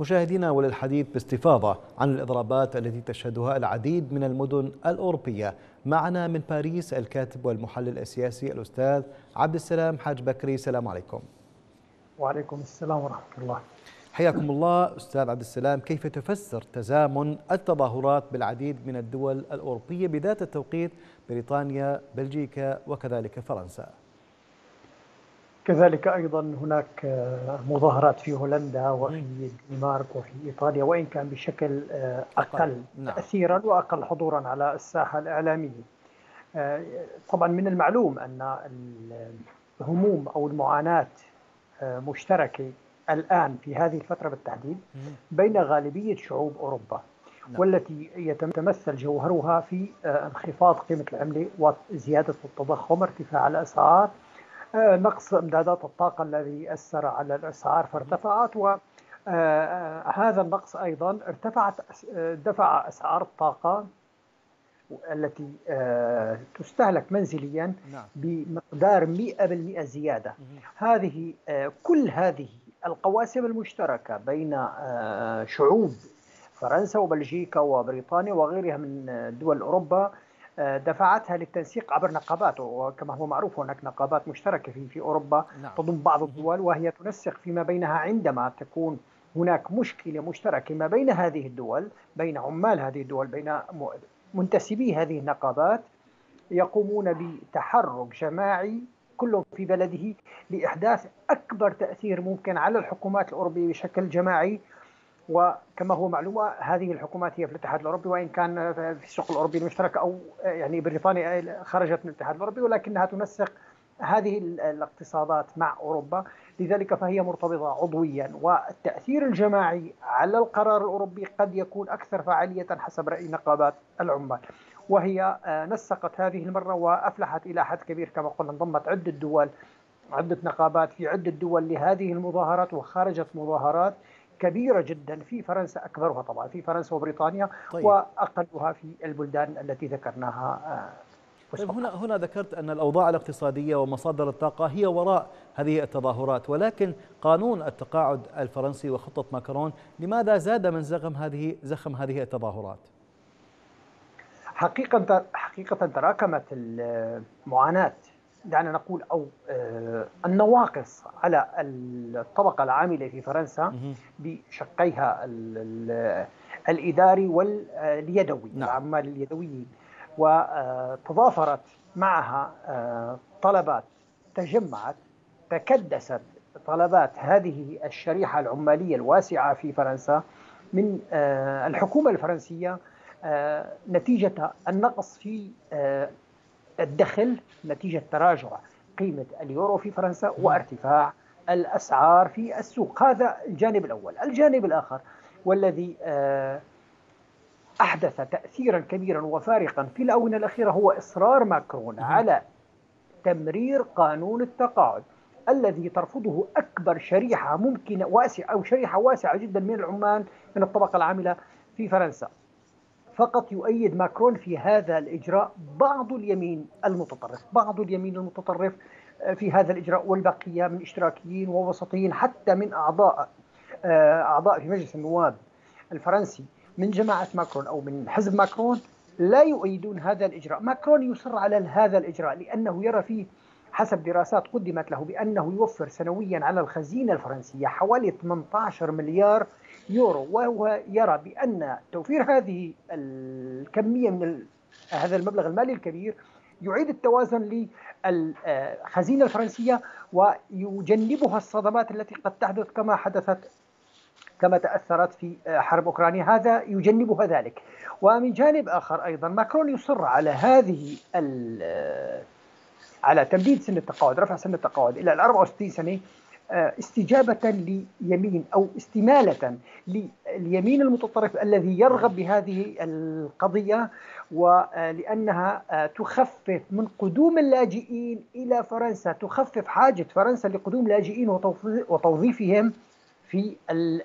مشاهدينا وللحديث باستفاضة عن الإضرابات التي تشهدها العديد من المدن الأوروبية. معنا من باريس الكاتب والمحلل السياسي الأستاذ عبد السلام حاج بكري. السلام عليكم. وعليكم السلام ورحمة الله. حياكم الله أستاذ عبد السلام. كيف تفسر تزامن التظاهرات بالعديد من الدول الأوروبية بذات التوقيت؟ بريطانيا بلجيكا وكذلك فرنسا. كذلك أيضا هناك مظاهرات في هولندا وفي الدنمارك وفي إيطاليا وإن كان بشكل أقل نعم. تاثيرا وأقل حضورا على الساحة الإعلامية. طبعا من المعلوم أن الهموم أو المعاناة مشتركة الآن في هذه الفترة بالتحديد بين غالبية شعوب أوروبا. نعم. والتي يتمثل جوهرها في انخفاض قيمة العملة وزيادة التضخم ارتفاع الأسعار نقص امدادات الطاقة الذي اثر على الأسعار فارتفعت وهذا النقص أيضا ارتفعت دفع أسعار الطاقة التي تستهلك منزليا بمقدار 100% زيادة. هذه كل هذه القواسم المشتركة بين شعوب فرنسا وبلجيكا وبريطانيا وغيرها من دول أوروبا دفعتها للتنسيق عبر نقابات وكما هو معروف هناك نقابات مشتركة في في أوروبا نعم. تضم بعض الدول وهي تنسق فيما بينها عندما تكون هناك مشكلة مشتركة ما بين هذه الدول بين عمال هذه الدول بين منتسبي هذه النقابات يقومون بتحرك جماعي كل في بلده لإحداث أكبر تأثير ممكن على الحكومات الأوروبية بشكل جماعي وكما هو معلوم هذه الحكومات هي في الاتحاد الأوروبي وإن كان في السوق الأوروبي المشترك أو يعني بريطانيا خرجت من الاتحاد الأوروبي ولكنها تنسق هذه الاقتصادات مع أوروبا. لذلك فهي مرتبطة عضويا والتأثير الجماعي على القرار الأوروبي قد يكون أكثر فعالية حسب رأي نقابات العمال. وهي نسقت هذه المرة وأفلحت إلى حد كبير كما قلنا انضمت عدة دول عدة نقابات في عدة دول لهذه المظاهرات وخرجت مظاهرات كبيرة جدا في فرنسا أكبرها طبعا في فرنسا وبريطانيا طيب. وأقلها في البلدان التي ذكرناها طيب هنا هنا ذكرت أن الأوضاع الاقتصادية ومصادر الطاقة هي وراء هذه التظاهرات ولكن قانون التقاعد الفرنسي وخطة ماكرون لماذا زاد من زخم هذه زخم هذه التظاهرات؟ حقيقة حقيقة تراكمت المعاناة دعنا نقول أو النواقص على الطبقة العاملة في فرنسا بشقيها الإداري واليدوي نعم. العمال اليدويين وتضافرت معها طلبات تجمعت تكدست طلبات هذه الشريحة العمالية الواسعة في فرنسا من الحكومة الفرنسية نتيجة النقص في الدخل نتيجة تراجع قيمة اليورو في فرنسا وارتفاع الأسعار في السوق. هذا الجانب الأول. الجانب الآخر والذي أحدث تأثيرا كبيرا وفارقا في الآونة الأخيرة هو إصرار ماكرون على تمرير قانون التقاعد الذي ترفضه أكبر شريحة ممكنة واسعة أو شريحة واسعة جدا من العمال من الطبقة العاملة في فرنسا. فقط يؤيد ماكرون في هذا الإجراء بعض اليمين المتطرف بعض اليمين المتطرف في هذا الإجراء والبقية من إشتراكيين ووسطيين حتى من أعضاء أعضاء في مجلس النواب الفرنسي من جماعة ماكرون أو من حزب ماكرون لا يؤيدون هذا الإجراء. ماكرون يصر على هذا الإجراء لأنه يرى فيه حسب دراسات قدمت له بأنه يوفر سنويا على الخزينة الفرنسية حوالي 18 مليار يورو وهو يرى بأن توفير هذه الكمية من هذا المبلغ المالي الكبير يعيد التوازن للخزينة الفرنسية ويجنبها الصدمات التي قد تحدث كما حدثت كما تأثرت في حرب أوكرانيا. هذا يجنبها ذلك. ومن جانب آخر أيضا ماكرون يصر على هذه على تمديد سن التقاعد رفع سن التقاعد إلى 64 سنة استجابة ليمين أو استمالة لليمين المتطرف الذي يرغب بهذه القضية ولأنها تخفف من قدوم اللاجئين إلى فرنسا تخفف حاجة فرنسا لقدوم لاجئين وتوظيفهم في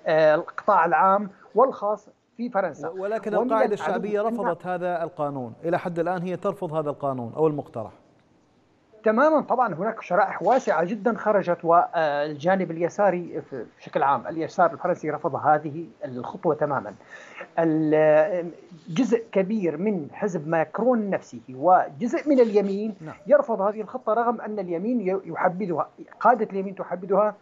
القطاع العام والخاص في فرنسا. ولكن القاعدة الشعبية رفضت هذا القانون. إلى حد الآن هي ترفض هذا القانون أو المقترح. تماما طبعا هناك شرائح واسعة جدا خرجت والجانب اليساري بشكل عام اليسار الفرنسي رفض هذه الخطوة تماما جزء كبير من حزب ماكرون نفسه وجزء من اليمين نعم. يرفض هذه الخطة رغم أن اليمين يحبذها قادة اليمين تحبذها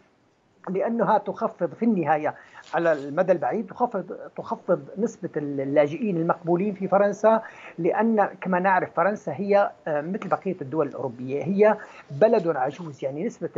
لأنها تخفض في النهاية على المدى البعيد تخفض تخفض نسبة اللاجئين المقبولين في فرنسا لأن كما نعرف فرنسا هي آه، مثل بقية الدول الأوروبية هي بلد عجوز يعني نسبة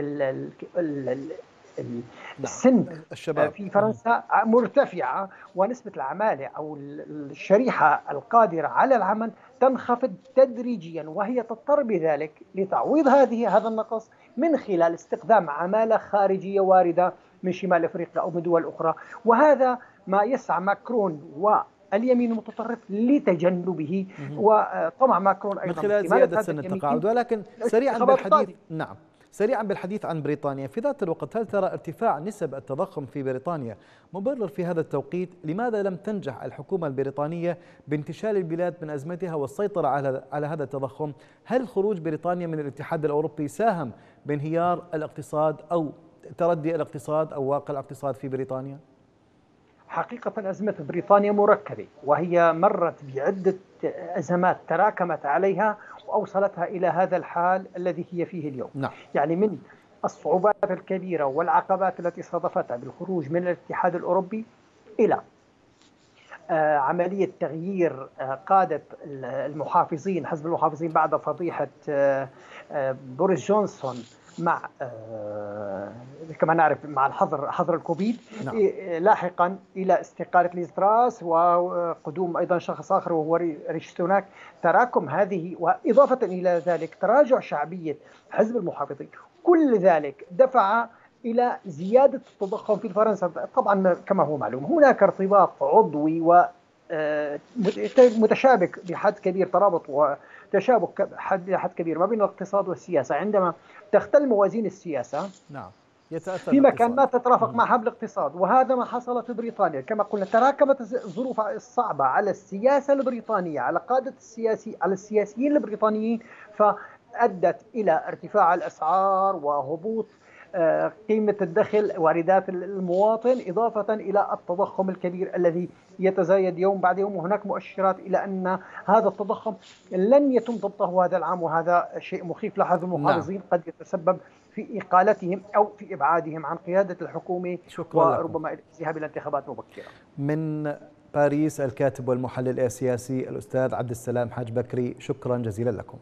السن نعم. الشباب. في فرنسا مرتفعة ونسبة العمالة أو الشريحة القادرة على العمل تنخفض تدريجيا وهي تضطر بذلك لتعويض هذه هذا النقص من خلال استخدام عمالة خارجية واردة من شمال أفريقيا أو من دول أخرى. وهذا ما يسعى ماكرون واليمين المتطرف لتجنبه. وطمع ماكرون أيضا من خلال زيادة سن التقاعد ولكن سريعا بالحديث. نعم. سريعا بالحديث عن بريطانيا. في ذات الوقت هل ترى ارتفاع نسب التضخم في بريطانيا مبرر في هذا التوقيت؟ لماذا لم تنجح الحكومة البريطانية بانتشال البلاد من أزمتها والسيطرة على هذا التضخم؟ هل خروج بريطانيا من الاتحاد الأوروبي ساهم بانهيار الاقتصاد أو تردي الاقتصاد أو واقع الاقتصاد في بريطانيا؟ حقيقة أزمة بريطانيا مركبة وهي مرت بعدة أزمات تراكمت عليها وأوصلتها إلى هذا الحال الذي هي فيه اليوم نعم. يعني من الصعوبات الكبيرة والعقبات التي صادفتها بالخروج من الاتحاد الأوروبي إلى آه، عملية تغيير آه، قادة المحافظين حزب المحافظين بعد فضيحة آه، بوريس جونسون مع كما نعرف مع الحظر حظر الكوفيد نعم. لاحقا إلى استقالة ليز تراس وقدوم أيضا شخص آخر وهو ريشي سوناك تراكم هذه وإضافة إلى ذلك تراجع شعبية حزب المحافظين. كل ذلك دفع إلى زيادة التضخم في فرنسا. طبعا كما هو معلوم هناك ارتباط عضوي و آه، متشابك بحد كبير ترابط وتشابك بحد كبير ما بين الاقتصاد والسياسة. عندما تختل موازين السياسة نعم. يتأثر في مكان ما تترافق معها بالاقتصاد وهذا ما حصل في بريطانيا. كما قلنا تراكمت الظروف الصعبة على السياسة البريطانية على قادة السياسي على السياسيين البريطانيين فأدت إلى ارتفاع الأسعار وهبوط قيمة الدخل واردات المواطن إضافة إلى التضخم الكبير الذي يتزايد يوم بعد يوم. وهناك مؤشرات إلى أن هذا التضخم لن يتم ضبطه هذا العام وهذا شيء مخيف. المحافظين نعم. قد يتسبب في إقالتهم أو في إبعادهم عن قيادة الحكومة شكرا وربما الذهاب إلى انتخابات مبكرة من باريس الكاتب والمحلل السياسي الأستاذ عبد السلام حاج بكري شكرا جزيلا لكم.